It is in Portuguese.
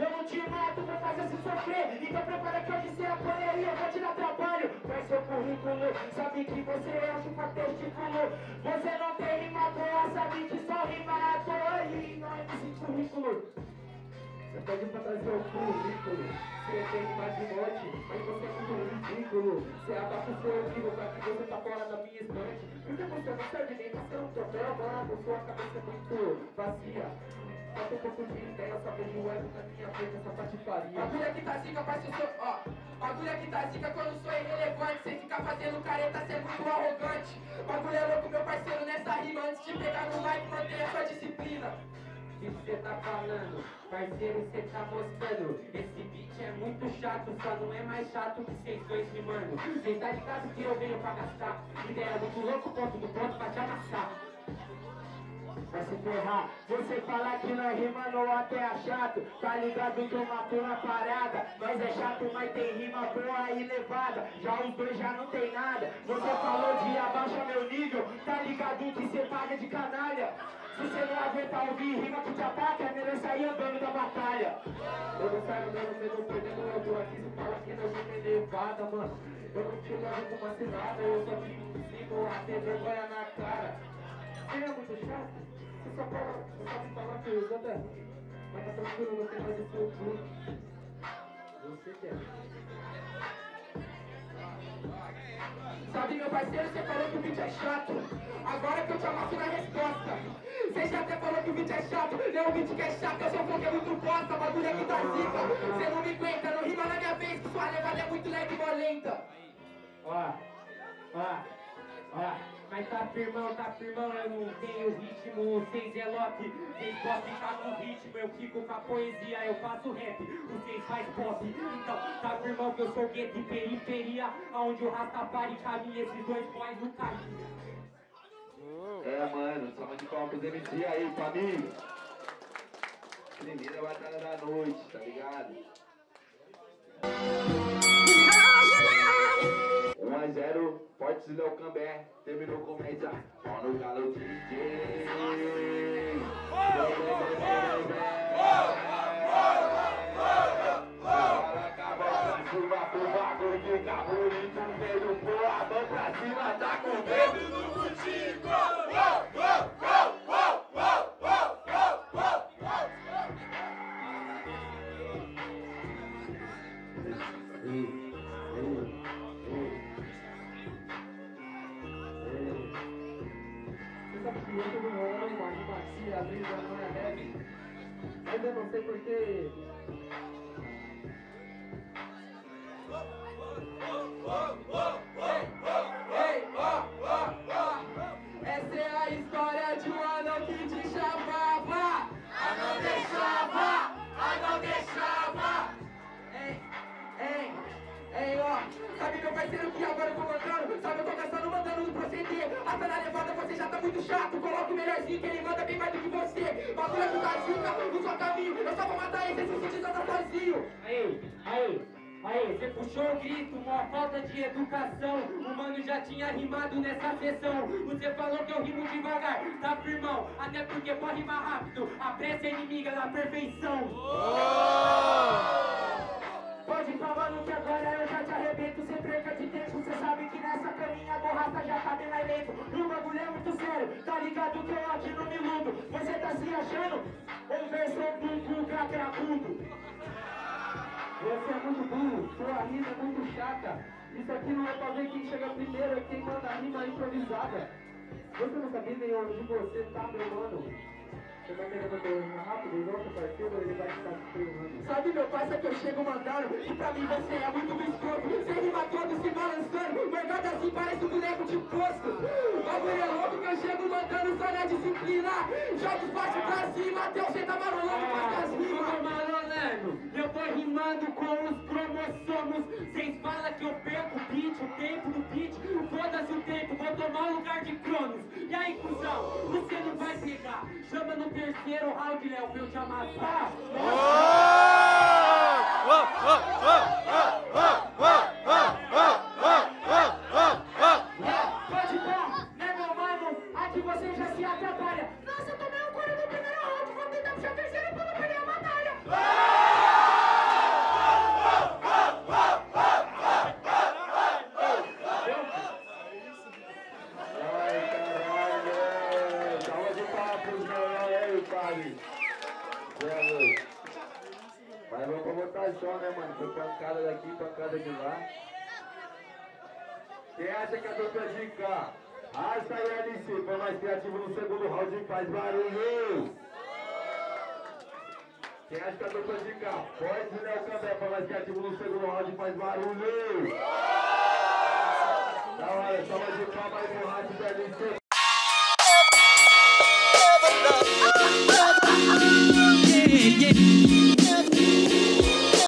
Eu não te mato, vou fazer se sofrer. Então prepara que hoje apanharia, eu vou te dar trabalho. Faz seu currículo, sabe que você é um chupa testículo. Você não tem rima boa, sabe que só rima à toa e não é desse currículo. Pede pra trazer o currículo. Você tem mais de morte, mas você é muito ridículo. Você abafa o seu umbigo pra que você tá fora da minha estante. Porque você não serve nem pra ser um troféu, mano. Sua cabeça é muito vazia. Só tem um pouco de ideia, só vejo ego na minha frente, essa patifaria. Bagulho aqui tá zica, parceiro, sou, ó. Bagulho aqui tá zica quando sou irrelevante. Sem ficar fazendo careta, ser muito arrogante. Bagulho é louco, meu parceiro, nessa rima. Antes de pegar no mic, mantenha sua disciplina. Que você tá falando? Parceiro, você tá mostrando. Esse beat é muito chato, só não é mais chato que vocês dois rimando Cês tá ligado que eu venho pra gastar? Ideia muito louco, ponto do ponto pra te amassar Vai se ferrar, você fala que nós rima no até é chato Tá ligado que eu mato na parada Nós é chato, mas tem rima boa e levada Já os dois já não tem nada Você falou de abaixa meu nível Tá ligado que cê paga de canalha se você não aguentar ouvir rima que te ataca, é melhor sair andando da batalha. Eu não saio dando medo, perdendo eu tô aqui. Se fala que não rima elevada, mano. Eu não te levo com uma cilada, eu só te sigo a ter vergonha na cara. Você é muito chato, você só fala, você só me fala coisa, Mas tá tranquilo, não tem mais o seu clube. Você quer. Sabe, meu parceiro, você falou que o beat é chato. Agora que eu te amasso na resposta. Você já até falou que o beat é chato. Não, o beat que é chato, eu sou que é muito bosta. Bagulho aqui tá zica. Você não me aguenta, não rima na minha vez. Que sua levada é muito leve e molenta. Ó, ó, Mas tá firmão, tá firmão, eu não tenho ritmo, vocês é lock, vocês podem ficar com ritmo, eu fico com a poesia, eu faço rap, vocês faz pop, então tá firmão que eu sou gueto de periferia, aonde o Rastafari caminha, esses dois boys não caminham. É, mano, só de palmas pros MC aí, família. Primeira batalha da noite, tá ligado? 1 a 0, Fortes e Léo Cambé, terminou comédia. Ó no galo DJ. Curva pro bagulho cabrito, veio voador pra cima, muito chato. Coloca o melhorzinho que ele manda bem mais do que você. Bagulho que tá zica no seu caminho. Eu só vou matar esse se você tá sozinho. Aí, aí, aí, você puxou o grito, uma falta de educação. O mano já tinha rimado nessa sessão. Você falou que eu rimo devagar, tá firmão? Até porque pode rimar rápido. A pressa é inimiga da perfeição. Pode mano que agora eu já te arrebento. Sem perca de tempo, cê sabe que nessa caminha borracha já tá bem mais lento E o bagulho é muito sério, tá ligado que eu aqui não me iludo. Você tá se achando? Ou versão do Guga cracudo? Você é muito burro, sua rima é muito chata. Isso aqui não é pra ver quem chega primeiro, é quem manda rima improvisada. Você não sabia nem onde você tá, meu mano rápido, o parceiro, ele vai ficar se ferrando. Sabe meu parça que eu chego mandando? E pra mim você é muito biscoito Você rima todo se balançando. Morgado assim parece um boneco de posto. Bagulho é louco que eu chego mandando só na disciplina. Jogo forte pra cima até você tá marolando com as Eu rimas. tô malolando, eu tô rimando com os cromossomos. Vocês falam que eu perco o beat, o tempo do beat. Foda-se o tempo, vou tomar o lugar de Cronos. E aí, cuzão, você não vai pegar. Chama no terceiro round, Léo, pra eu te amassar. Baile. Boa noite. Mas vamos pra votação, né, mano? Foi pancada daqui, pancada de lá. Quem acha que a dupla de cá, Asta e LC foi mais criativo no segundo round faz barulho? Quem acha que a dupla de cá, pode Léo Cambé foi mais criativo no segundo round faz barulho? Da hora, salva de palmas no rádio do LC.